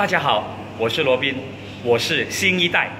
大家好我是罗宾我是新一代。